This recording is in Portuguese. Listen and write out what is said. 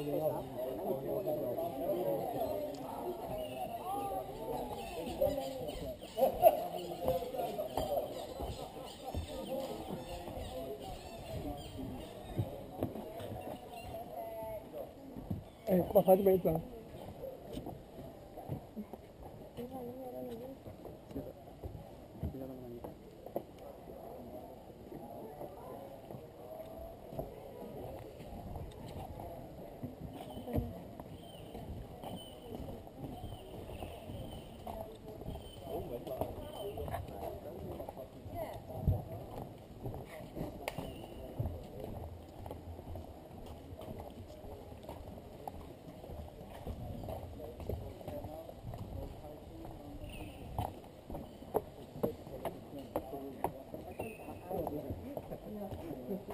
Eh, passar de vez, né?